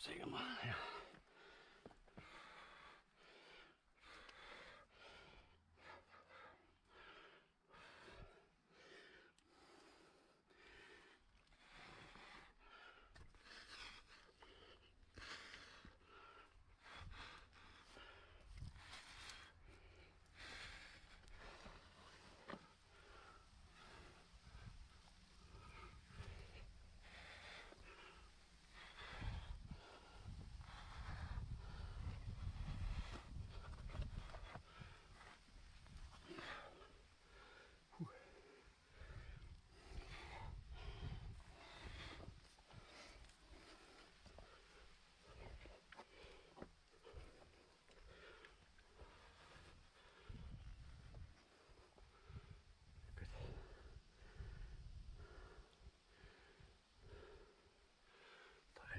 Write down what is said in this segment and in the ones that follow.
Säger man. Ja.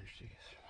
Ist